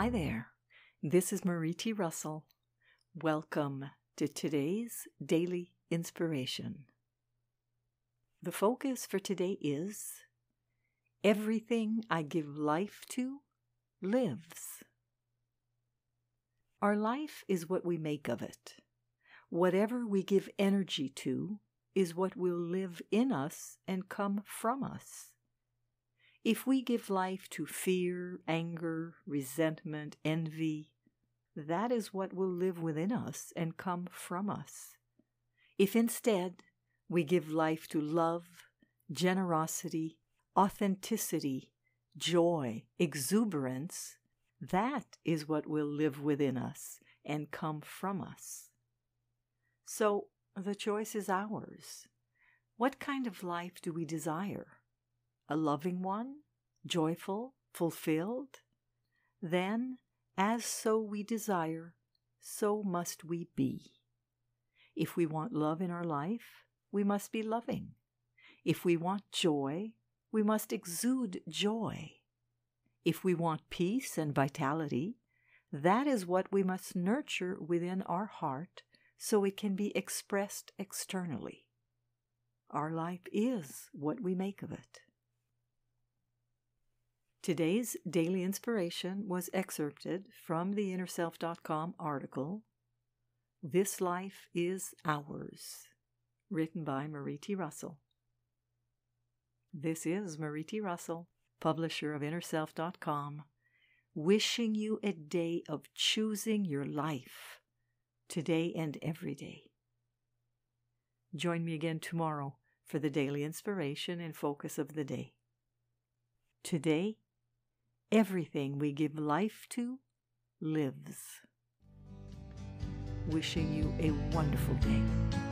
Hi there. This is Marie T. Russell. Welcome to today's daily inspiration. The focus for today is Everything I give life to lives. Our life is what we make of it. Whatever we give energy to is what will live in us and come from us. If we give life to fear, anger, resentment, envy, that is what will live within us and come from us. If instead we give life to love, generosity, authenticity, joy, exuberance, that is what will live within us and come from us. So the choice is ours. What kind of life do we desire? A loving one, joyful, fulfilled, then, as so we desire, so must we be. If we want love in our life, we must be loving. If we want joy, we must exude joy. If we want peace and vitality, that is what we must nurture within our heart so it can be expressed externally. Our life is what we make of it. Today's daily inspiration was excerpted from the InnerSelf.com article, This Life is Ours, written by Marie T. Russell. This is Marie T. Russell, publisher of InnerSelf.com, wishing you a day of choosing your life, today and every day. Join me again tomorrow for the daily inspiration and focus of the day. Today, Everything we give life to lives. Wishing you a wonderful day.